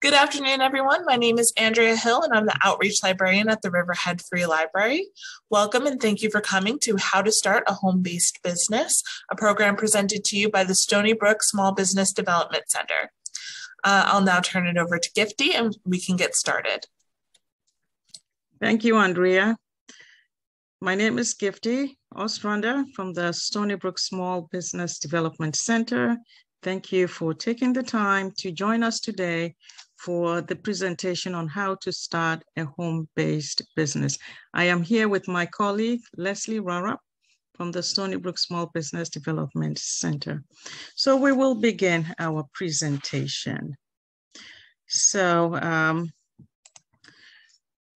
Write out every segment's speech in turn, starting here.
Good afternoon, everyone. My name is Andrea Hill, and I'm the Outreach Librarian at the Riverhead Free Library. Welcome and thank you for coming to How to Start a Home Based Business, a program presented to you by the Stony Brook Small Business Development Center. Uh, I'll now turn it over to Gifty and we can get started. Thank you, Andrea. My name is Gifty Ostrander from the Stony Brook Small Business Development Center. Thank you for taking the time to join us today for the presentation on how to start a home-based business. I am here with my colleague, Leslie Rarup from the Stony Brook Small Business Development Center. So we will begin our presentation. So um,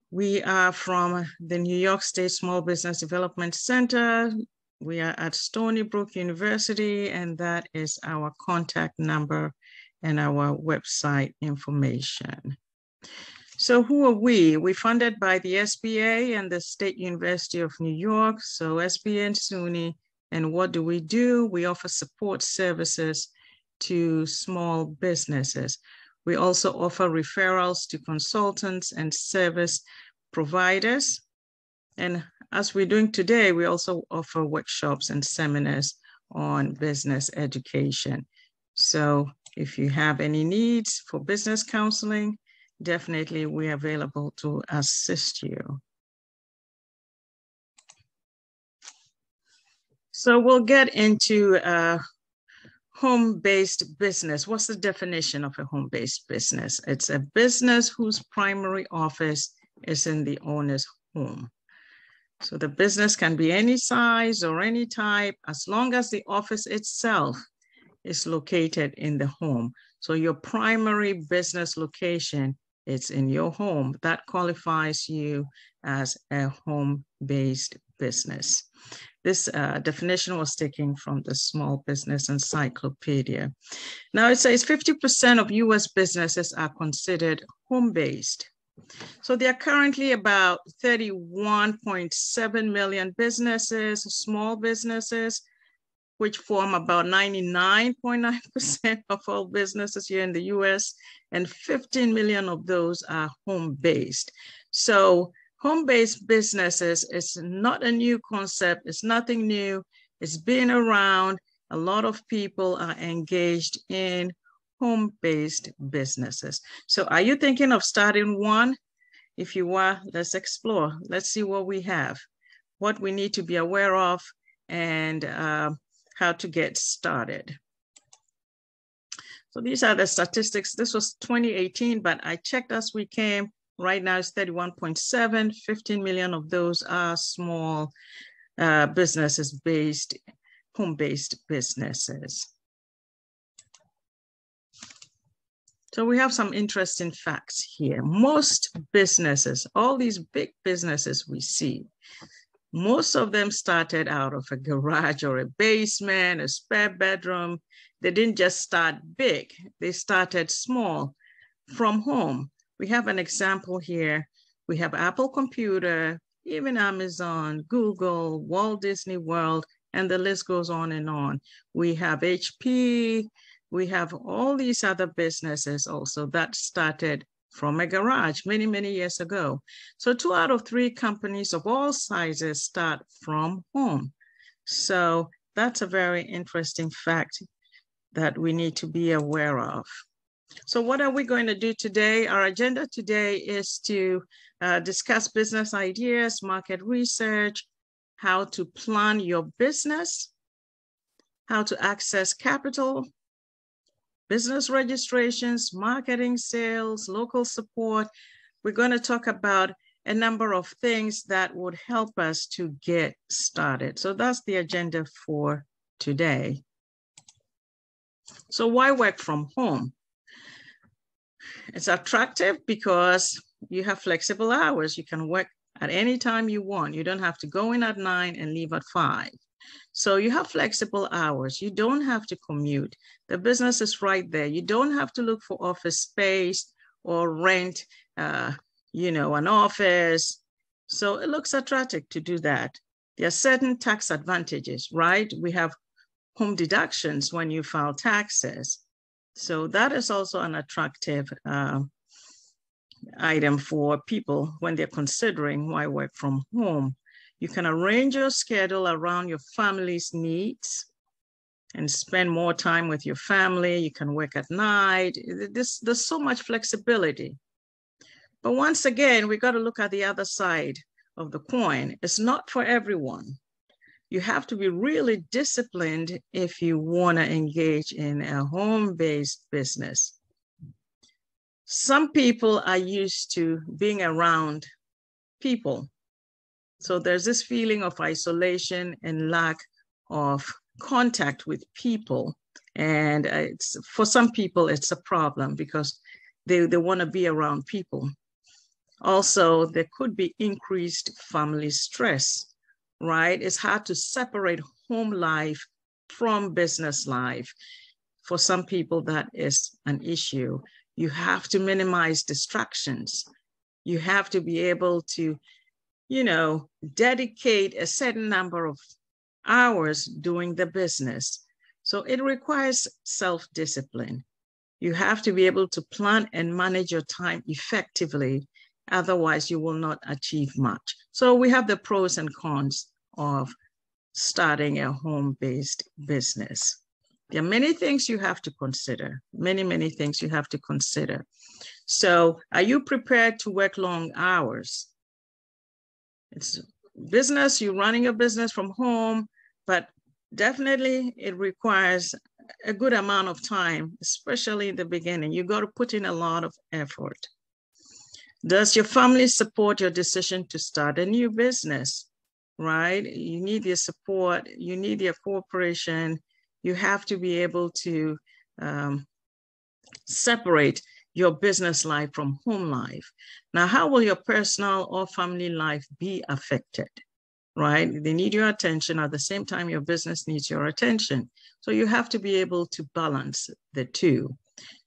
we are from the New York State Small Business Development Center, we are at Stony Brook University, and that is our contact number and our website information. So who are we? We're funded by the SBA and the State University of New York, so SBA and SUNY. And what do we do? We offer support services to small businesses. We also offer referrals to consultants and service providers. And as we're doing today, we also offer workshops and seminars on business education. So if you have any needs for business counseling, definitely we're available to assist you. So we'll get into uh, home-based business. What's the definition of a home-based business? It's a business whose primary office is in the owner's home. So the business can be any size or any type, as long as the office itself is located in the home. So your primary business location is in your home. That qualifies you as a home-based business. This uh, definition was taken from the Small Business Encyclopedia. Now it says 50% of US businesses are considered home-based. So there are currently about 31.7 million businesses, small businesses, which form about 99.9% of all businesses here in the US, and 15 million of those are home-based. So home-based businesses is not a new concept, it's nothing new, it's been around. A lot of people are engaged in home-based businesses. So are you thinking of starting one? If you are, let's explore. Let's see what we have, what we need to be aware of, and uh, how to get started. So these are the statistics. This was 2018, but I checked as we came. Right now it's 31.7, 15 million of those are small uh, businesses based, home-based businesses. So we have some interesting facts here. Most businesses, all these big businesses we see, most of them started out of a garage or a basement, a spare bedroom. They didn't just start big, they started small from home. We have an example here. We have Apple Computer, even Amazon, Google, Walt Disney World, and the list goes on and on. We have HP, we have all these other businesses also that started from a garage many, many years ago. So two out of three companies of all sizes start from home. So that's a very interesting fact that we need to be aware of. So what are we going to do today? Our agenda today is to uh, discuss business ideas, market research, how to plan your business, how to access capital, business registrations, marketing, sales, local support. We're going to talk about a number of things that would help us to get started. So that's the agenda for today. So why work from home? It's attractive because you have flexible hours. You can work at any time you want. You don't have to go in at nine and leave at five. So you have flexible hours. You don't have to commute. The business is right there. You don't have to look for office space or rent, uh, you know, an office. So it looks attractive to do that. There are certain tax advantages, right? We have home deductions when you file taxes. So that is also an attractive uh, item for people when they're considering why work from home. You can arrange your schedule around your family's needs and spend more time with your family. You can work at night. This, there's so much flexibility. But once again, we got to look at the other side of the coin. It's not for everyone. You have to be really disciplined if you want to engage in a home based business. Some people are used to being around people. So there's this feeling of isolation and lack of contact with people. And uh, it's, for some people, it's a problem because they, they want to be around people. Also, there could be increased family stress, right? It's hard to separate home life from business life. For some people, that is an issue. You have to minimize distractions. You have to be able to, you know, dedicate a certain number of hours doing the business. So it requires self discipline. You have to be able to plan and manage your time effectively. Otherwise, you will not achieve much. So we have the pros and cons of starting a home based business. There are many things you have to consider, many, many things you have to consider. So, are you prepared to work long hours? It's business, you're running a business from home, but definitely it requires a good amount of time, especially in the beginning. You got to put in a lot of effort. Does your family support your decision to start a new business? Right? You need their support, you need their cooperation. You have to be able to um, separate your business life from home life. Now, how will your personal or family life be affected? right? They need your attention at the same time your business needs your attention. So you have to be able to balance the two.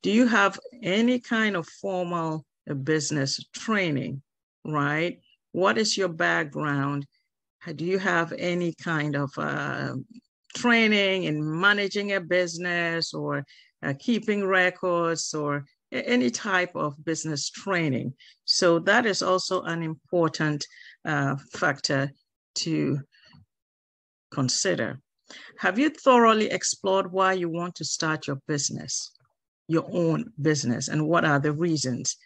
Do you have any kind of formal uh, business training, right? What is your background? Do you have any kind of uh, training in managing a business or uh, keeping records or any type of business training? So that is also an important uh, factor to consider. Have you thoroughly explored why you want to start your business, your own business, and what are the reasons?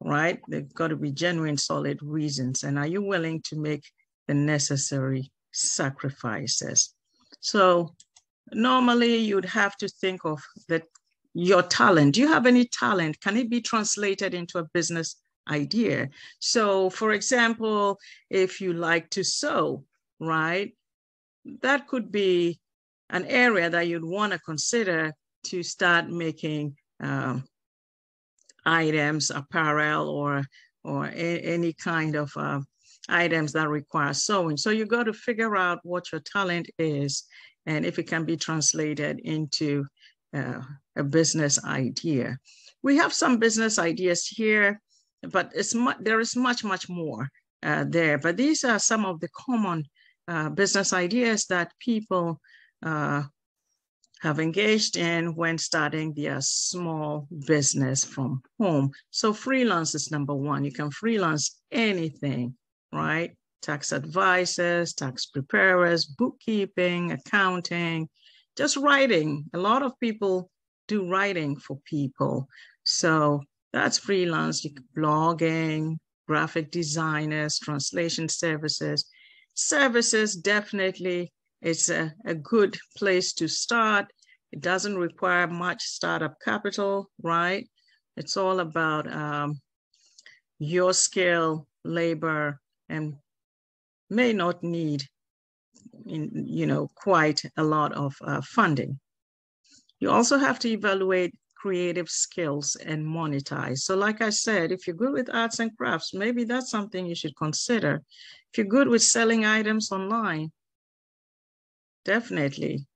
Right? They've got to be genuine, solid reasons. And are you willing to make the necessary sacrifices? So, normally you'd have to think of that your talent. Do you have any talent? Can it be translated into a business idea. So, for example, if you like to sew, right, that could be an area that you'd want to consider to start making um, items, apparel, or or a, any kind of uh, items that require sewing. So you got to figure out what your talent is and if it can be translated into uh, a business idea. We have some business ideas here but it's mu- there is much, much more uh, there. But these are some of the common uh, business ideas that people uh, have engaged in when starting their small business from home. So freelance is number one. You can freelance anything, right? Tax advisors, tax preparers, bookkeeping, accounting, just writing. A lot of people do writing for people. So that's freelance, blogging, graphic designers, translation services. Services definitely it's a, a good place to start. It doesn't require much startup capital, right? It's all about um, your skill, labor, and may not need, in, you know, quite a lot of uh, funding. You also have to evaluate creative skills and monetize. So, like I said, if you're good with arts and crafts, maybe that's something you should consider. If you're good with selling items online, definitely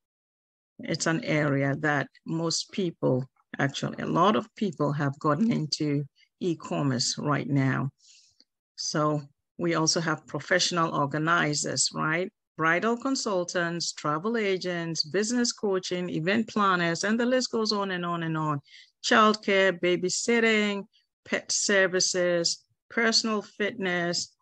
it's an area that most people, actually, a lot of people have gotten into e commerce right now. So, we also have professional organizers, right? Bridal consultants, travel agents, business coaching, event planners, and the list goes on and on and on. Childcare, babysitting, pet services, personal fitness,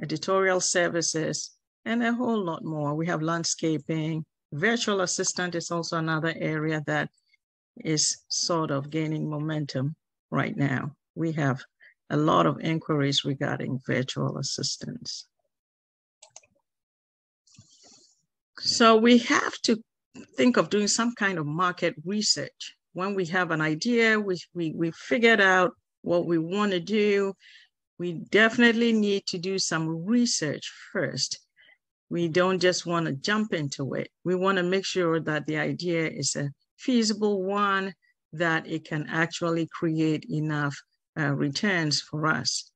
editorial services, and a whole lot more. We have landscaping. Virtual assistant is also another area that is sort of gaining momentum right now. We have a lot of inquiries regarding virtual assistants. So we have to think of doing some kind of market research. When we have an idea, we, we, we figured out what we want to do, we definitely need to do some research first. We don't just want to jump into it. We want to make sure that the idea is a feasible one, that it can actually create enough uh, returns for us.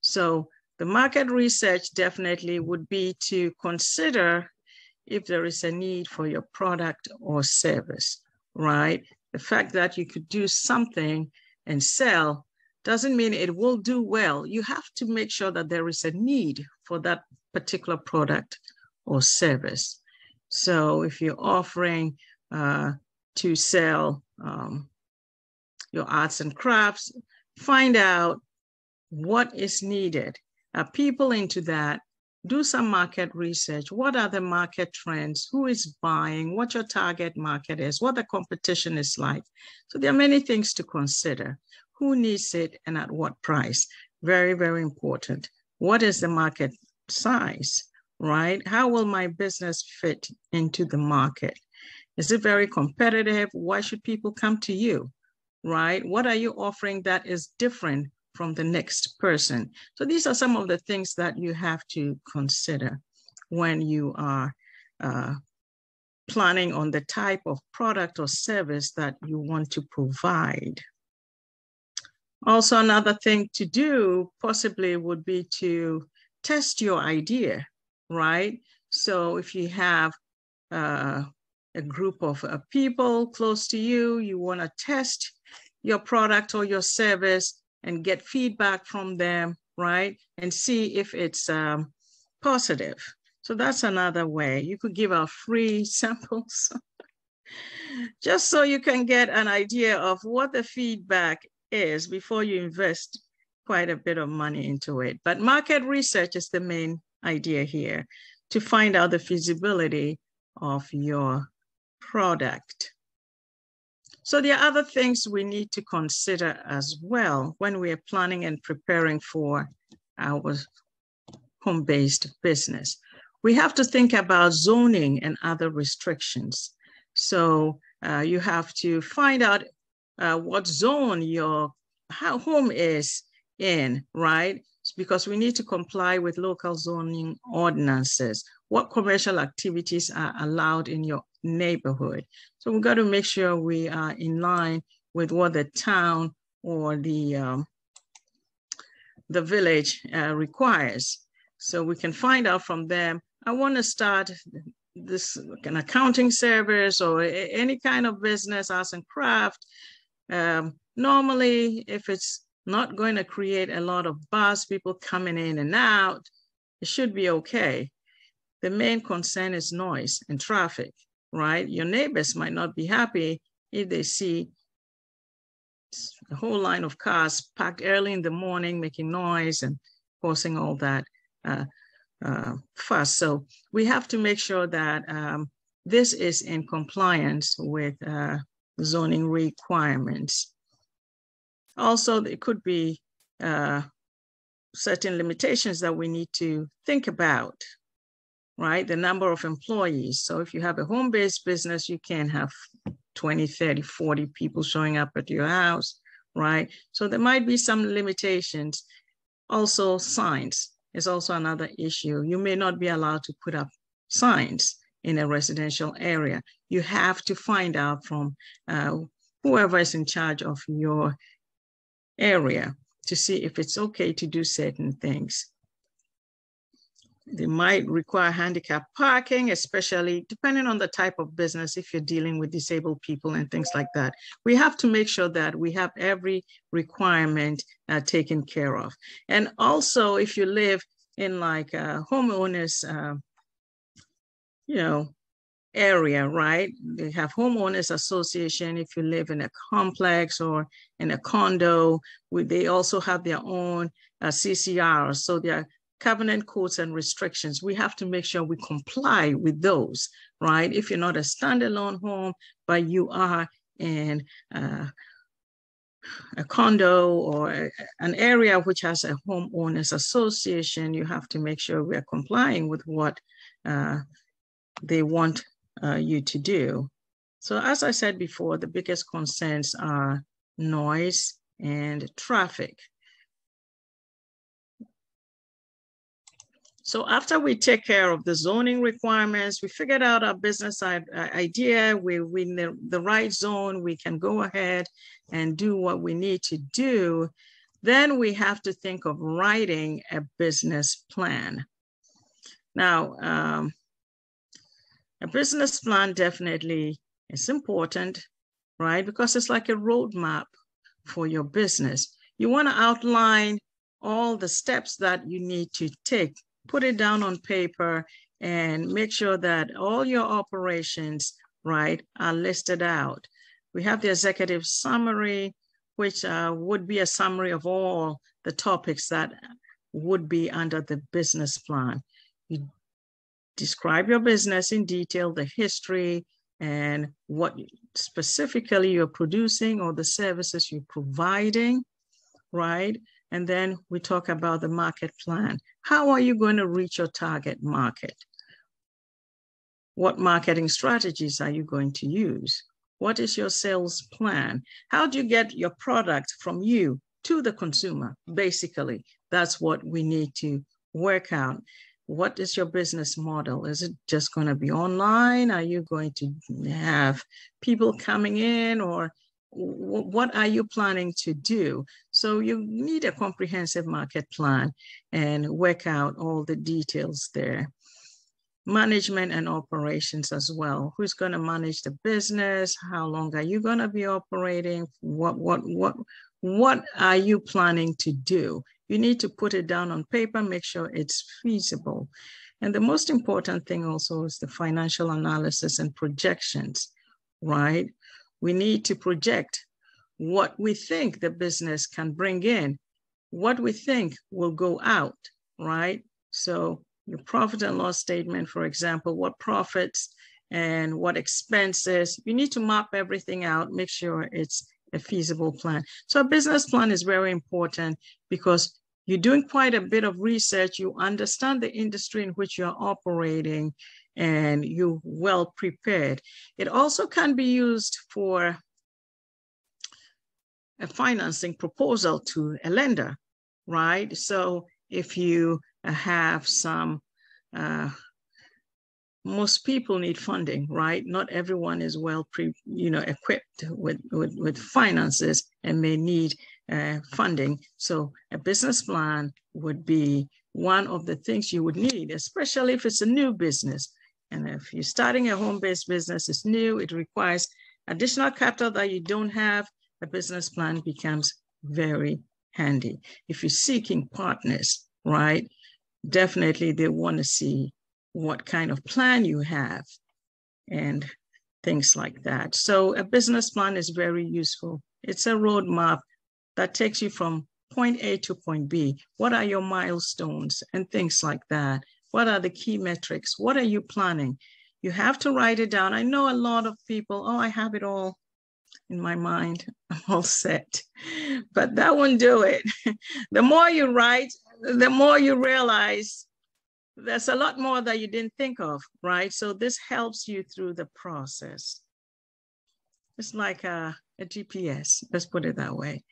So the market research definitely would be to consider if there is a need for your product or service, right? The fact that you could do something and sell doesn't mean it will do well. You have to make sure that there is a need for that particular product or service. So if you're offering uh, to sell um, your arts and crafts, find out what is needed. Are people into that? Do some market research. What are the market trends? Who is buying? What your target market is? What the competition is like? So there are many things to consider. Who needs it and at what price? Very, very important. What is the market size, right? How will my business fit into the market? Is it very competitive? Why should people come to you? right? What are you offering that is different from the next person? So these are some of the things that you have to consider when you are uh, planning on the type of product or service that you want to provide. Also, another thing to do possibly would be to test your idea, right? So if you have uh, a group of uh, people close to you, you want to test your product or your service and get feedback from them, right? And see if it's um, positive. So that's another way. You could give out free samples just so you can get an idea of what the feedback is before you invest quite a bit of money into it. But market research is the main idea here to find out the feasibility of your product. So there are other things we need to consider as well when we are planning and preparing for our home-based business. We have to think about zoning and other restrictions. So uh, you have to find out uh, what zone your home is in, right? Because we need to comply with local zoning ordinances. What commercial activities are allowed in your neighborhood. So we've got to make sure we are in line with what the town or the um, the village uh, requires. So we can find out from them, I want to start this like an accounting service or any kind of business, arts and craft. Um, normally, if it's not going to create a lot of buzz, people coming in and out, it should be okay. The main concern is noise and traffic right? Your neighbors might not be happy if they see a whole line of cars parked early in the morning, making noise and causing all that uh, uh, fuss. So we have to make sure that um, this is in compliance with uh, zoning requirements. Also, there could be uh, certain limitations that we need to think about right? The number of employees. So if you have a home-based business, you can have 20, 30, 40 people showing up at your house, right? So there might be some limitations. Also signs is also another issue. You may not be allowed to put up signs in a residential area. You have to find out from uh, whoever is in charge of your area to see if it's okay to do certain things. They might require handicap parking, especially depending on the type of business, if you're dealing with disabled people and things like that. We have to make sure that we have every requirement uh, taken care of. And also, if you live in like a homeowners uh, you know, area, right? They have homeowners association if you live in a complex or in a condo. They also have their own uh, CCR, so their covenant codes and restrictions. We have to make sure we comply with those, right? If you're not a standalone home, but you are in uh, a condo or an area which has a homeowners association, you have to make sure we are complying with what uh, they want uh, you to do. So as I said before, the biggest concerns are noise and traffic. So after we take care of the zoning requirements, we figured out our business idea, we, we in the, right zone, we can go ahead and do what we need to do. Then we have to think of writing a business plan. Now, um, a business plan definitely is important, right? Because it's like a roadmap for your business. You want to outline all the steps that you need to take, put it down on paper, and make sure that all your operations, right, are listed out. We have the executive summary, which uh, would be a summary of all the topics that would be under the business plan. You describe your business in detail, the history, and what specifically you're producing or the services you're providing, right? And then we talk about the market plan. How are you going to reach your target market? What marketing strategies are you going to use? What is your sales plan? How do you get your product from you to the consumer? Basically, that's what we need to work out what is your business model? Is it just going to be online? Are you going to have people coming in or what are you planning to do? So you need a comprehensive market plan and work out all the details there. Management and operations as well. Who's going to manage the business? How long are you going to be operating? What what what what are you planning to do? You need to put it down on paper, make sure it's feasible. And the most important thing also is the financial analysis and projections, right? We need to project what we think the business can bring in, what we think will go out, right? So your profit and loss statement, for example, what profits and what expenses, you need to map everything out, make sure it's a feasible plan. So a business plan is very important because you're doing quite a bit of research, you understand the industry in which you're operating, and you're well prepared. It also can be used for a financing proposal to a lender, right? So if you have some uh, most people need funding, right? Not everyone is well, pre, you know, equipped with, with, with finances and may need uh, funding. So a business plan would be one of the things you would need, especially if it's a new business. And if you're starting a home-based business, it's new, it requires additional capital that you don't have, a business plan becomes very handy. If you're seeking partners, right, definitely they want to see what kind of plan you have and things like that. So a business plan is very useful. It's a roadmap that takes you from point A to point B. What are your milestones and things like that? What are the key metrics? What are you planning? You have to write it down. I know a lot of people, oh, I have it all in my mind. I'm all set. But that won't do it. the more you write, the more you realize there's a lot more that you didn't think of, right? So this helps you through the process. It's like a, a GPS, let's put it that way.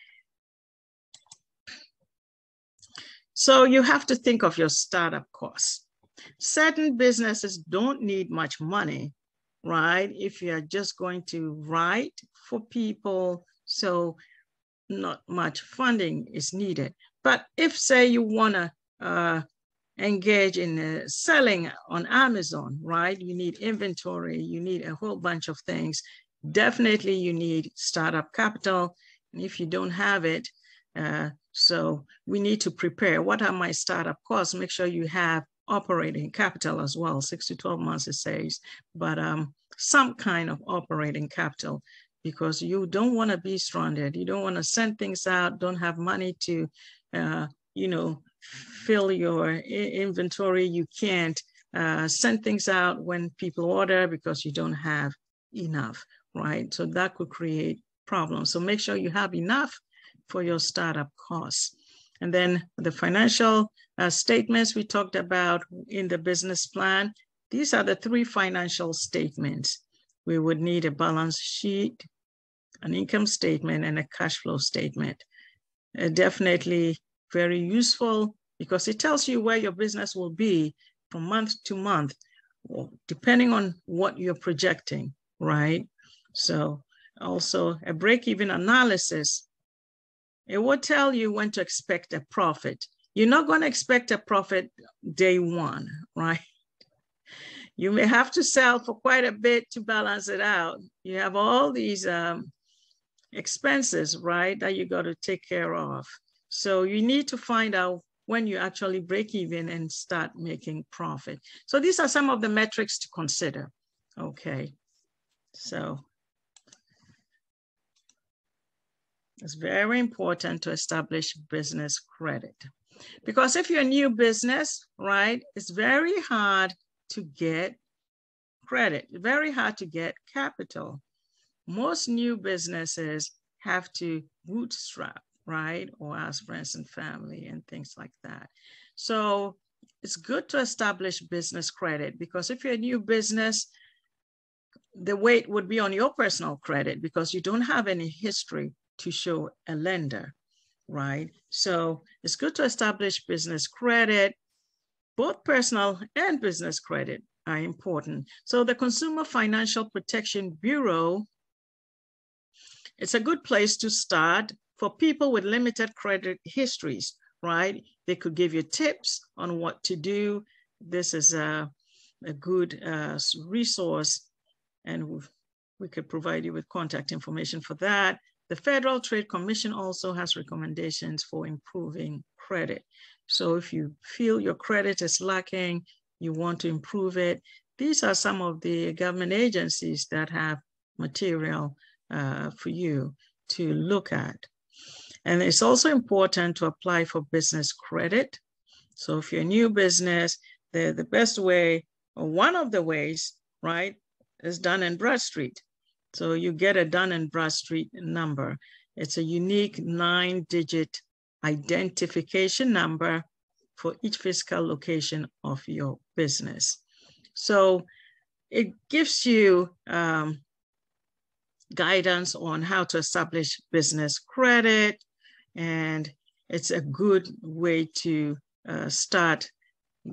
So you have to think of your startup costs. Certain businesses don't need much money, right? If you're just going to write for people, so not much funding is needed. But if say you wanna uh, engage in uh, selling on Amazon, right? You need inventory, you need a whole bunch of things. Definitely, you need startup capital. And if you don't have it, uh, so we need to prepare. What are my startup costs? Make sure you have operating capital as well, six to 12 months, it says, but um, some kind of operating capital because you don't want to be stranded. You don't want to send things out, don't have money to, uh, you know, fill your inventory. You can't uh, send things out when people order because you don't have enough, right? So that could create problems. So make sure you have enough for your startup costs. And then the financial uh, statements we talked about in the business plan. These are the three financial statements. We would need a balance sheet, an income statement, and a cash flow statement. Uh, definitely very useful because it tells you where your business will be from month to month, depending on what you're projecting, right? So also a break-even analysis it will tell you when to expect a profit. You're not going to expect a profit day one, right? You may have to sell for quite a bit to balance it out. You have all these um, expenses, right, that you got to take care of. So you need to find out when you actually break even and start making profit. So these are some of the metrics to consider. Okay. So It's very important to establish business credit. Because if you're a new business, right, it's very hard to get credit, very hard to get capital. Most new businesses have to bootstrap, right, or ask friends and family and things like that. So it's good to establish business credit because if you're a new business, the weight would be on your personal credit because you don't have any history to show a lender, right? So it's good to establish business credit. Both personal and business credit are important. So the Consumer Financial Protection Bureau, it's a good place to start for people with limited credit histories, right? They could give you tips on what to do. This is a, a good uh, resource and we could provide you with contact information for that. The Federal Trade Commission also has recommendations for improving credit. So if you feel your credit is lacking, you want to improve it, these are some of the government agencies that have material uh, for you to look at. And it's also important to apply for business credit. So if you're a new business, the, the best way, or one of the ways, right, is Dun & Bradstreet. So you get a Dun & Bradstreet number. It's a unique nine digit identification number for each physical location of your business. So it gives you um, guidance on how to establish business credit, and it's a good way to uh, start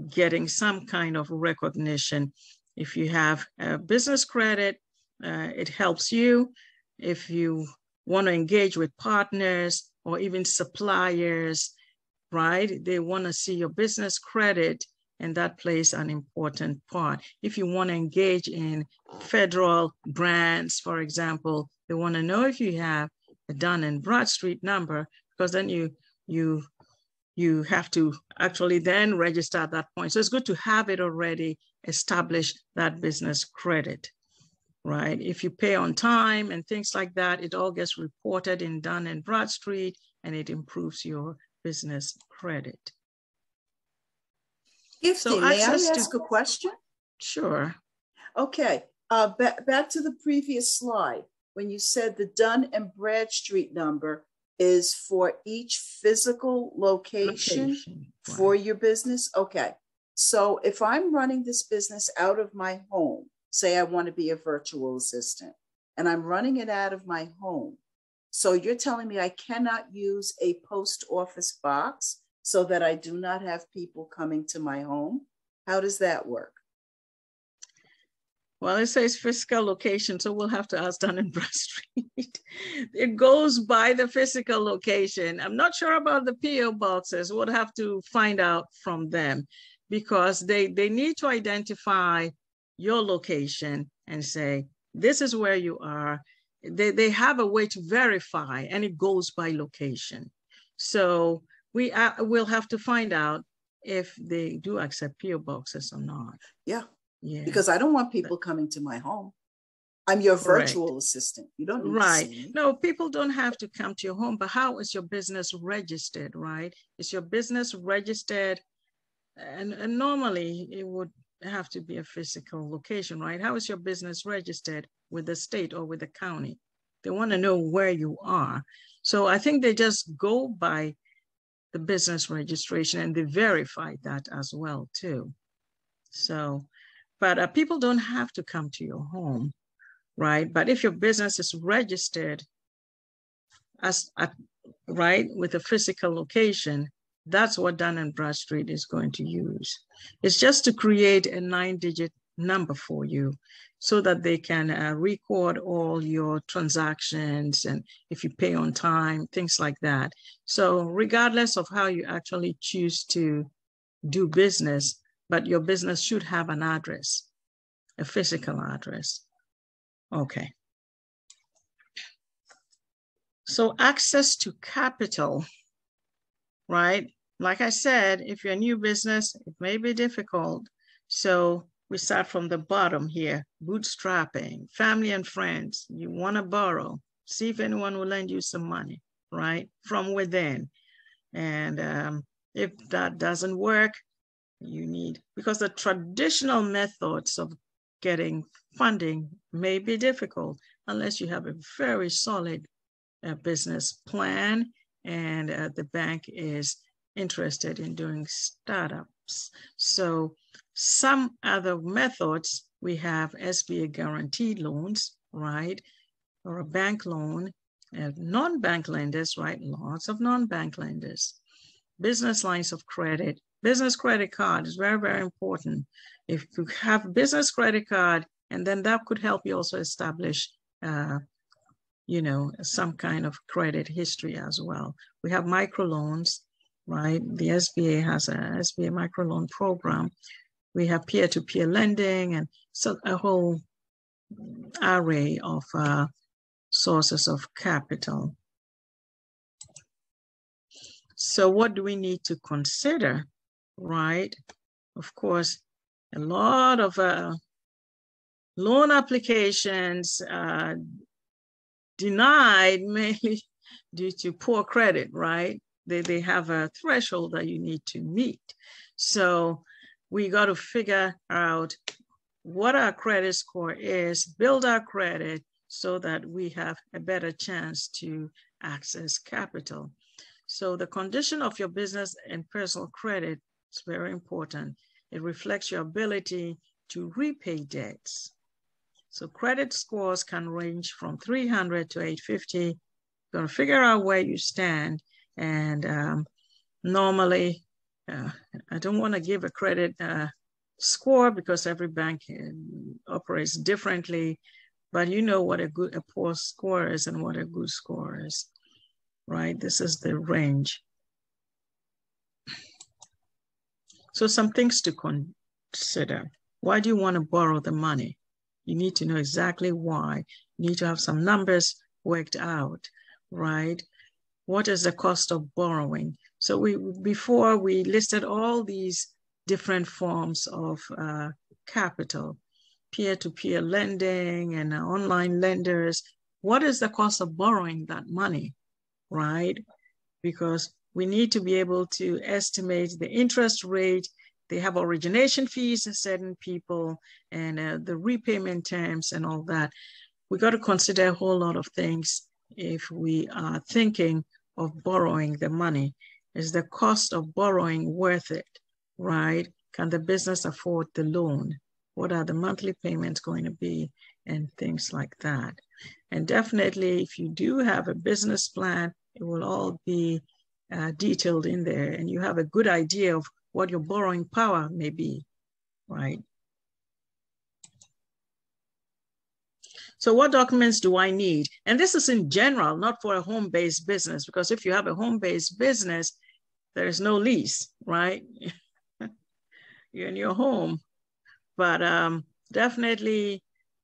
getting some kind of recognition. If you have a business credit, uh, it helps you if you want to engage with partners or even suppliers, right? They want to see your business credit, and that plays an important part. If you want to engage in federal grants, for example, they want to know if you have a Dun & Bradstreet number, because then you you you have to actually then register at that point. So it's good to have it already established that business credit right? If you pay on time and things like that, it all gets reported in Dun & Bradstreet and it improves your business credit. Gifty, so may I ask to, a question? Sure. Okay, uh, back, back to the previous slide when you said the Dun & Bradstreet number is for each physical location, location. for your business? Okay, so if I'm running this business out of my home, say I want to be a virtual assistant and I'm running it out of my home. So you're telling me I cannot use a post office box so that I do not have people coming to my home? How does that work? Well, it says physical location, so we'll have to ask Dun & Bradstreet. it goes by the physical location. I'm not sure about the PO boxes. We'll have to find out from them because they, they need to identify your location and say, this is where you are. They, they have a way to verify and it goes by location. So we uh, will have to find out if they do accept PO boxes or not. Yeah. Yeah. Because I don't want people coming to my home. I'm your Correct. virtual assistant. You don't need right. to see me. No, people don't have to come to your home, but how is your business registered, right? Is your business registered? And, and normally it would have to be a physical location, right? How is your business registered with the state or with the county? They want to know where you are. So I think they just go by the business registration and they verify that as well too. So, but uh, people don't have to come to your home, right? But if your business is registered as right with a physical location, that's what Dun and Bradstreet is going to use. It's just to create a nine-digit number for you so that they can uh, record all your transactions and if you pay on time, things like that. So regardless of how you actually choose to do business, but your business should have an address, a physical address. Okay. So access to capital, right? Like I said, if you're a new business, it may be difficult. So we start from the bottom here, bootstrapping, family and friends. You want to borrow, see if anyone will lend you some money, right? From within. And um, if that doesn't work, you need, because the traditional methods of getting funding may be difficult unless you have a very solid uh, business plan and uh, the bank is interested in doing startups. So some other methods, we have SBA guaranteed loans, right? Or a bank loan, uh, non-bank lenders, right? Lots of non-bank lenders. Business lines of credit, business credit card is very, very important. If you have business credit card, and then that could help you also establish, uh, you know, some kind of credit history as well. We have microloans, right? The SBA has a SBA microloan program. We have peer-to-peer lending and so a whole array of uh, sources of capital. So what do we need to consider, right? Of course, a lot of uh, loan applications uh, denied mainly due to poor credit, right? They, they have a threshold that you need to meet. So we got to figure out what our credit score is, build our credit so that we have a better chance to access capital. So the condition of your business and personal credit is very important. It reflects your ability to repay debts. So credit scores can range from 300 to 850. You're to figure out where you stand. And um, normally, uh, I don't want to give a credit uh, score because every bank uh, operates differently, but you know what a good, a poor score is and what a good score is, right? This is the range. So some things to consider. Why do you want to borrow the money? You need to know exactly why. You need to have some numbers worked out, right? What is the cost of borrowing? So we before we listed all these different forms of uh, capital, peer-to-peer lending and uh, online lenders. What is the cost of borrowing that money, right? Because we need to be able to estimate the interest rate. They have origination fees and certain people and uh, the repayment terms and all that. We got to consider a whole lot of things if we are thinking of borrowing the money. Is the cost of borrowing worth it, right? Can the business afford the loan? What are the monthly payments going to be? And things like that. And definitely, if you do have a business plan, it will all be uh, detailed in there and you have a good idea of what your borrowing power may be, right? So what documents do I need? And this is in general, not for a home-based business, because if you have a home-based business, there is no lease, right? You're in your home. But um, definitely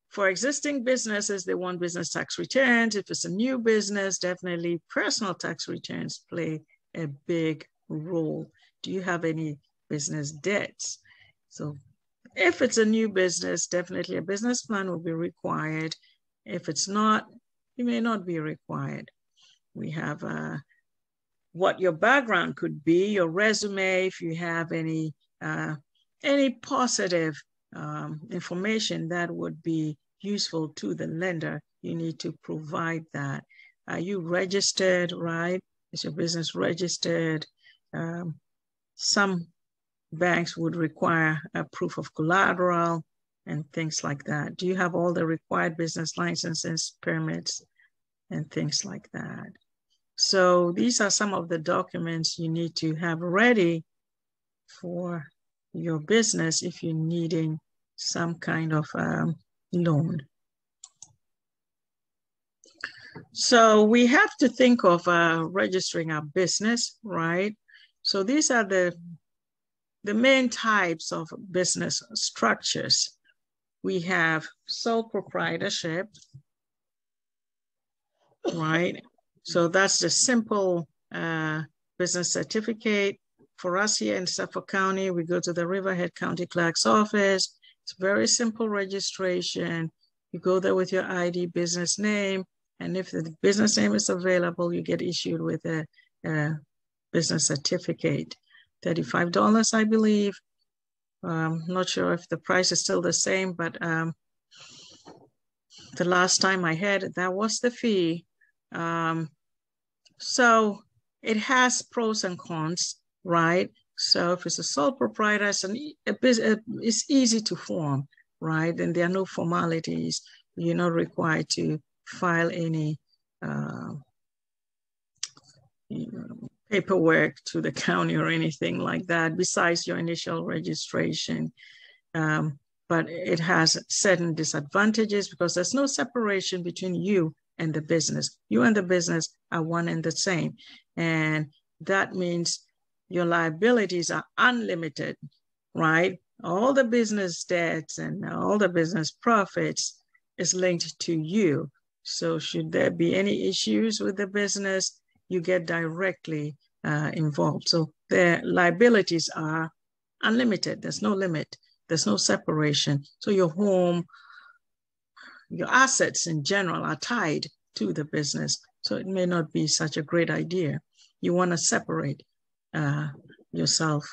for existing businesses, they want business tax returns. If it's a new business, definitely personal tax returns play a big role. Do you have any business debts. So if it's a new business, definitely a business plan will be required. If it's not, it may not be required. We have uh, what your background could be, your resume, if you have any uh, any positive um, information that would be useful to the lender, you need to provide that. Are you registered, right? Is your business registered? Um, some banks would require a proof of collateral and things like that. Do you have all the required business licenses, permits, and things like that? So these are some of the documents you need to have ready for your business if you're needing some kind of um, loan. So we have to think of uh, registering our business, right? So these are the, the main types of business structures. We have sole proprietorship, right? So that's the simple uh, business certificate. For us here in Suffolk County, we go to the Riverhead County Clerk's office. It's very simple registration. You go there with your ID business name, and if the business name is available, you get issued with a, a business certificate. $35, I believe. Um, not sure if the price is still the same, but um, the last time I had that was the fee. Um, so it has pros and cons, right? So if it's a sole proprietor, it's, an, a, it's easy to form, right? And there are no formalities. You're not required to file any uh, paperwork to the county or anything like that besides your initial registration. Um, but it has certain disadvantages because there's no separation between you and the business. You and the business are one and the same. And that means your liabilities are unlimited, right? All the business debts and all the business profits is linked to you. So should there be any issues with the business, you get directly uh, involved. So the liabilities are unlimited. There's no limit. There's no separation. So your home, your assets in general are tied to the business. So it may not be such a great idea. You want to separate uh, yourself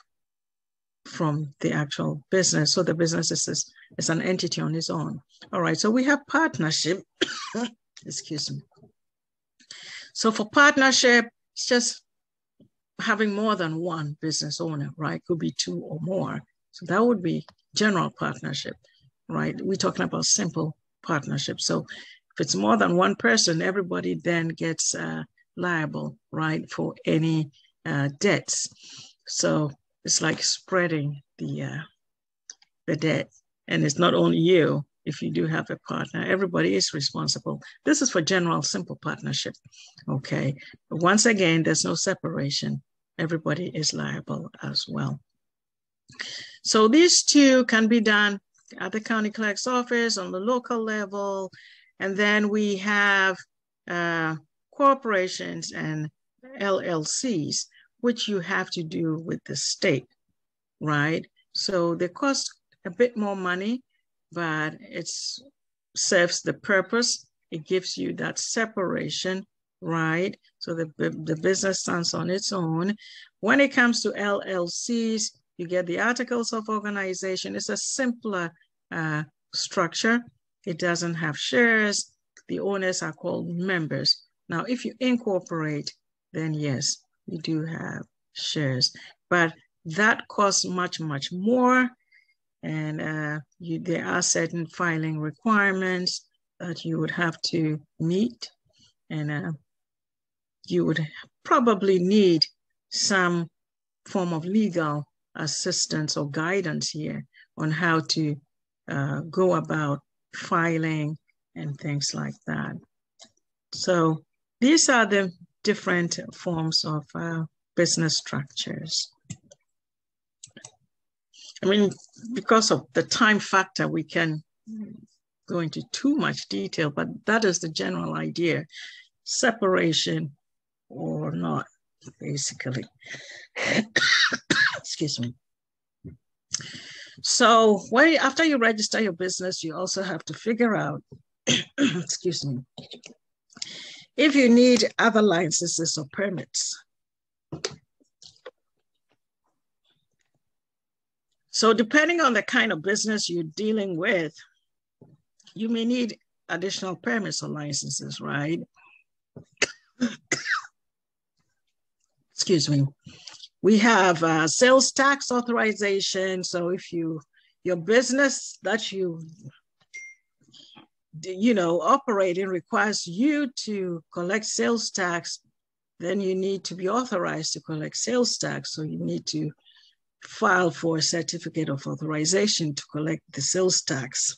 from the actual business. So the business is, is an entity on its own. All right, so we have partnership. Excuse me. So for partnership, it's just having more than one business owner, right? Could be two or more. So that would be general partnership, right? We're talking about simple partnership. So if it's more than one person, everybody then gets uh, liable, right, for any uh, debts. So it's like spreading the uh, the debt, and it's not only you. If you do have a partner, everybody is responsible. This is for general simple partnership, okay? Once again, there's no separation. Everybody is liable as well. So these two can be done at the county clerk's office on the local level. And then we have uh, corporations and LLCs, which you have to do with the state, right? So they cost a bit more money, but it serves the purpose. It gives you that separation, right? So the, the business stands on its own. When it comes to LLCs, you get the articles of organization. It's a simpler uh, structure. It doesn't have shares. The owners are called members. Now, if you incorporate, then yes, you do have shares, but that costs much, much more. And uh, you, there are certain filing requirements that you would have to meet. And uh, you would probably need some form of legal assistance or guidance here on how to uh, go about filing and things like that. So these are the different forms of uh, business structures. I mean, because of the time factor, we can go into too much detail, but that is the general idea, separation or not, basically. Excuse me. So when after you register your business, you also have to figure out, excuse me, if you need other licenses or permits. So depending on the kind of business you're dealing with, you may need additional permits or licenses, right? Excuse me. We have uh, sales tax authorization. So if you your business that you you know operating requires you to collect sales tax, then you need to be authorized to collect sales tax. So you need to file for a certificate of authorization to collect the sales tax.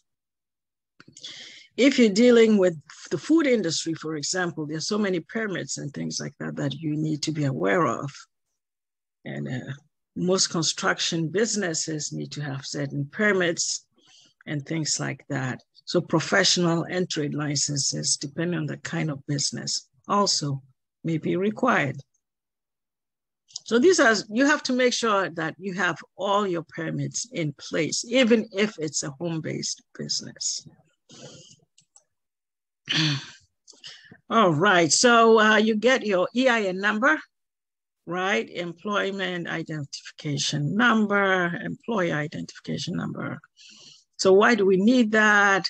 If you're dealing with the food industry, for example, there's so many permits and things like that that you need to be aware of. And uh, most construction businesses need to have certain permits and things like that. So professional and trade licenses, depending on the kind of business, also may be required. So these are, you have to make sure that you have all your permits in place, even if it's a home-based business. All right, so uh, you get your EIN number, right? Employment identification number, employee identification number. So why do we need that?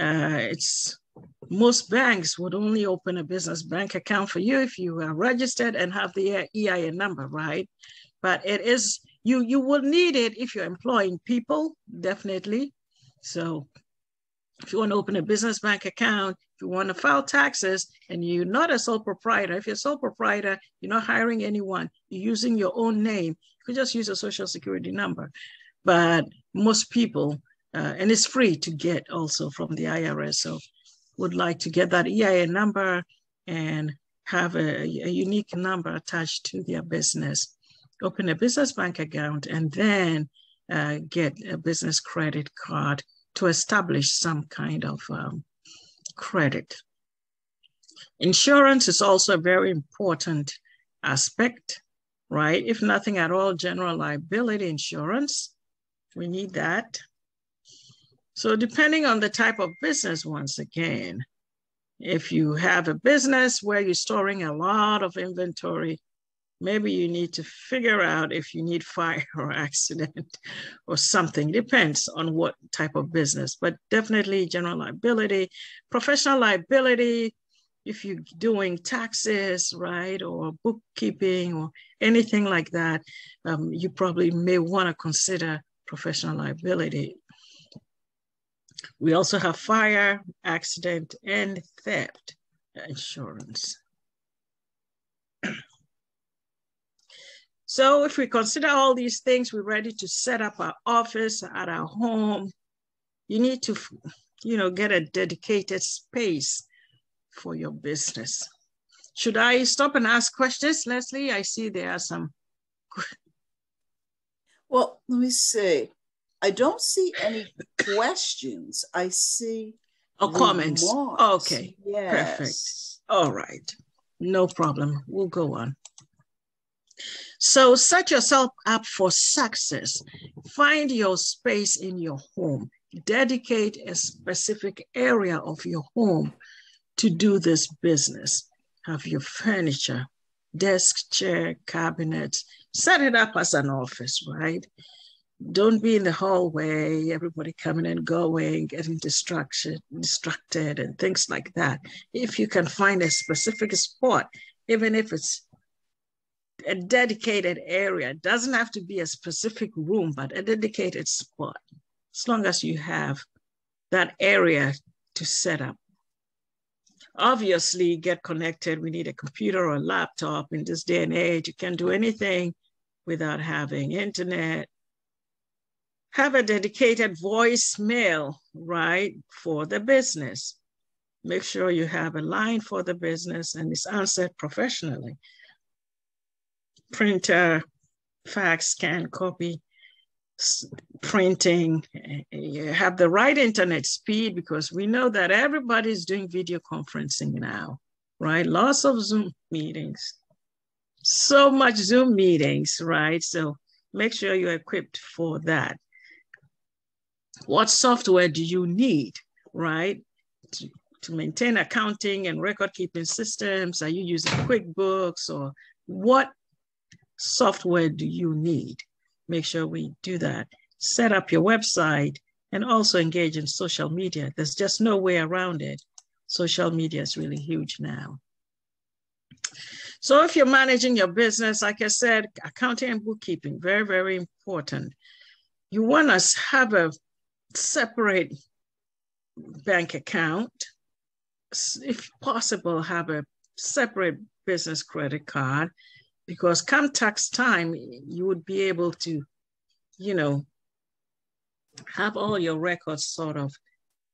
Uh, it's most banks would only open a business bank account for you if you are registered and have the EIN number, right? But it is you you will need it if you're employing people, definitely. So if you want to open a business bank account, if you want to file taxes and you're not a sole proprietor, if you're a sole proprietor, you're not hiring anyone, you're using your own name, you could just use a social security number. But most people, uh, and it's free to get also from the IRS. So would like to get that EIN number and have a, a unique number attached to their business, open a business bank account, and then uh, get a business credit card to establish some kind of um, credit. Insurance is also a very important aspect, right? If nothing at all, general liability insurance, we need that. So depending on the type of business, once again, if you have a business where you're storing a lot of inventory, maybe you need to figure out if you need fire or accident or something. Depends on what type of business but definitely general liability professional liability. If you're doing taxes right or bookkeeping or anything like that um, you probably may want to consider professional liability we also have fire accident and theft insurance So if we consider all these things, we're ready to set up our office at our home. You need to, you know, get a dedicated space for your business. Should I stop and ask questions, Leslie? I see there are some. Well, let me see. I don't see any questions. I see oh, comments. Okay. Yes. Perfect. All right. No problem. We'll go on. So set yourself up for success. Find your space in your home. Dedicate a specific area of your home to do this business. Have your furniture, desk, chair, cabinets. Set it up as an office, right? Don't be in the hallway, everybody coming and going, getting distracted, distracted, and things like that. If you can find a specific spot, even if it's a dedicated area. It doesn't have to be a specific room, but a dedicated spot, as long as you have that area to set up. Obviously, get connected. We need a computer or a laptop in this day and age. You can't do anything without having internet. Have a dedicated voicemail, right, for the business. Make sure you have a line for the business and it's answered professionally printer, fax, scan, copy, printing. You have the right internet speed because we know that everybody's doing video conferencing now, right? Lots of Zoom meetings, so much Zoom meetings, right? So make sure you're equipped for that. What software do you need, right? To, to maintain accounting and record keeping systems? Are you using QuickBooks or what software do you need? Make sure we do that. Set up your website and also engage in social media. There's just no way around it. Social media is really huge now. So if you're managing your business, like I said, accounting and bookkeeping, very, very important. You want to have a separate bank account. If possible, have a separate business credit card because come tax time, you would be able to, you know, have all your records sort of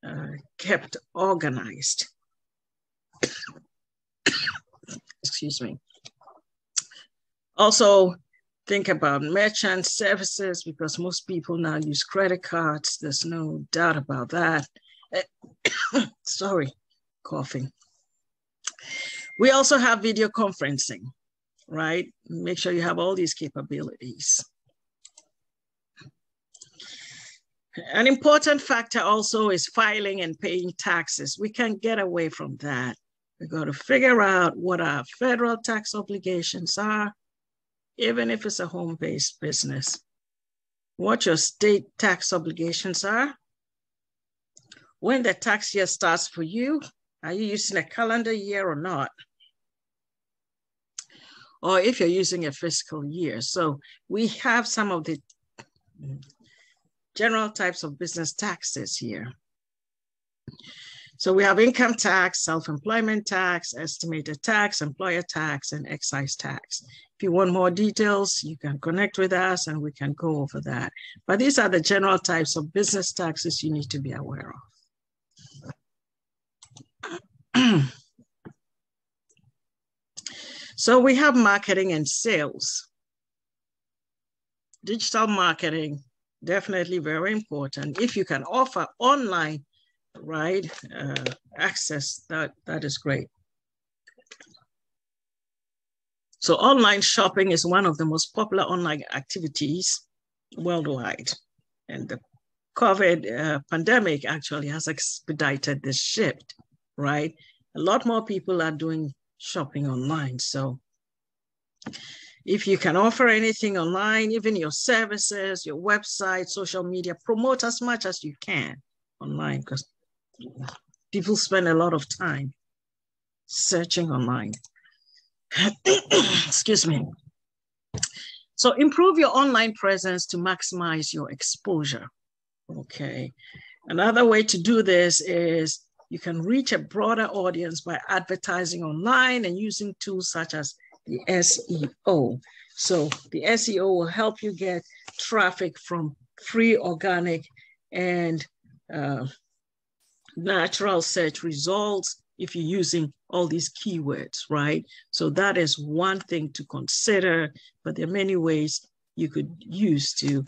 uh, kept organized. Excuse me. Also, think about merchant services because most people now use credit cards. There's no doubt about that. Sorry, coughing. We also have video conferencing, right? Make sure you have all these capabilities. An important factor also is filing and paying taxes. We can't get away from that. We've got to figure out what our federal tax obligations are, even if it's a home-based business. What your state tax obligations are. When the tax year starts for you, are you using a calendar year or not? Or if you're using a fiscal year. So we have some of the general types of business taxes here. So we have income tax, self-employment tax, estimated tax, employer tax, and excise tax. If you want more details, you can connect with us and we can go over that. But these are the general types of business taxes you need to be aware of. so we have marketing and sales. Digital marketing definitely very important. If you can offer online, right, uh, access, that, that is great. So online shopping is one of the most popular online activities worldwide. And the COVID uh, pandemic actually has expedited this shift, right? A lot more people are doing shopping online. So if you can offer anything online, even your services, your website, social media, promote as much as you can online because people spend a lot of time searching online. Excuse me. So improve your online presence to maximize your exposure. Okay. Another way to do this is you can reach a broader audience by advertising online and using tools such as the SEO. So the SEO will help you get traffic from free, organic, and uh, natural search results if you're using all these keywords, right? So that is one thing to consider, but there are many ways you could use to,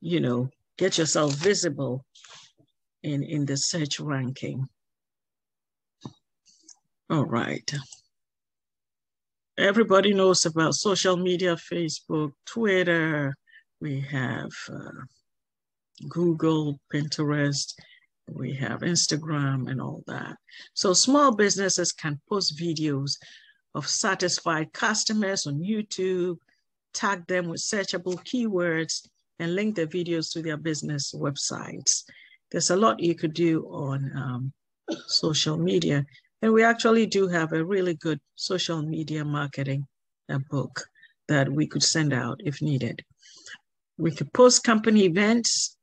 you know, get yourself visible in, in the search ranking. All right. Everybody knows about social media, Facebook, Twitter. We have uh, Google, Pinterest. We have Instagram and all that. So small businesses can post videos of satisfied customers on YouTube, tag them with searchable keywords, and link the videos to their business websites. There's a lot you could do on um, social media. And we actually do have a really good social media marketing book that we could send out if needed. We could post company events.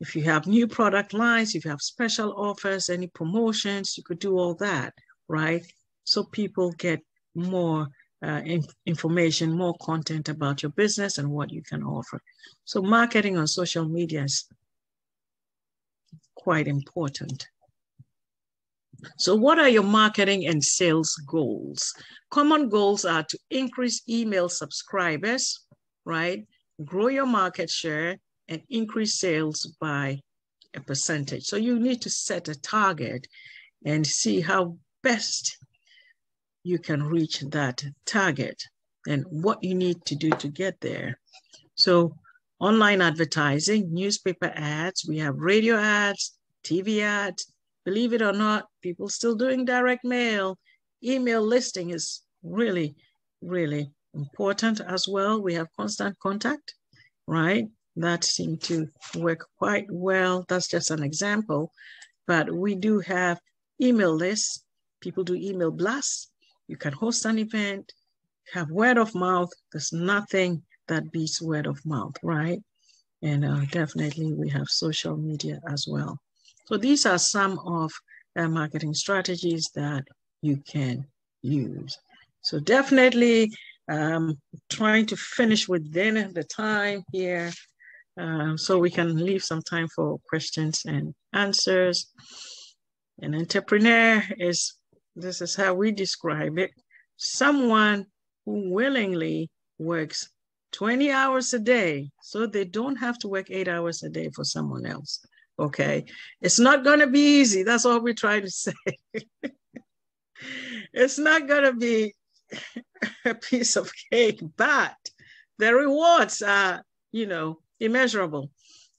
If you have new product lines, if you have special offers, any promotions, you could do all that, right? So people get more uh, in information, more content about your business and what you can offer. So marketing on social media is quite important. So what are your marketing and sales goals? Common goals are to increase email subscribers, right? Grow your market share and increase sales by a percentage. So you need to set a target and see how best you can reach that target and what you need to do to get there. So online advertising, newspaper ads, we have radio ads, TV ads. Believe it or not, people still doing direct mail. Email listing is really, really important as well. We have constant contact, right? That seemed to work quite well. That's just an example. But we do have email lists. People do email blasts. You can host an event, have word of mouth. There's nothing that beats word of mouth, right? And uh, definitely we have social media as well. So these are some of the marketing strategies that you can use. So definitely um, trying to finish within the time here uh, so we can leave some time for questions and answers. An entrepreneur is, this is how we describe it, someone who willingly works 20 hours a day so they don't have to work eight hours a day for someone else. Okay. It's not going to be easy. That's all we're trying to say. it's not going to be a piece of cake, but the rewards are, you know, immeasurable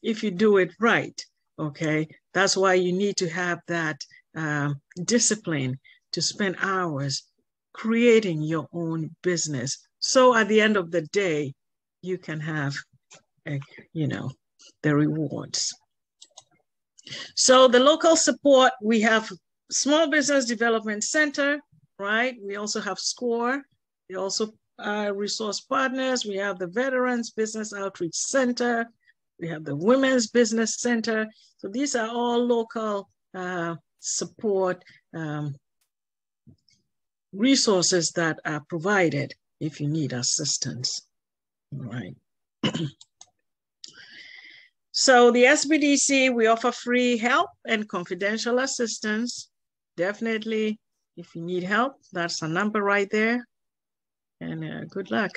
if you do it right. Okay. That's why you need to have that um, discipline to spend hours creating your own business. So at the end of the day, you can have, a, you know, the rewards. So the local support, we have Small Business Development Center, right? We also have SCORE. We also uh, resource partners. We have the Veterans Business Outreach Center. We have the Women's Business Center. So these are all local uh, support um, resources that are provided if you need assistance. All right. so the SBDC, we offer free help and confidential assistance. Definitely, if you need help, that's a number right there and uh, good luck.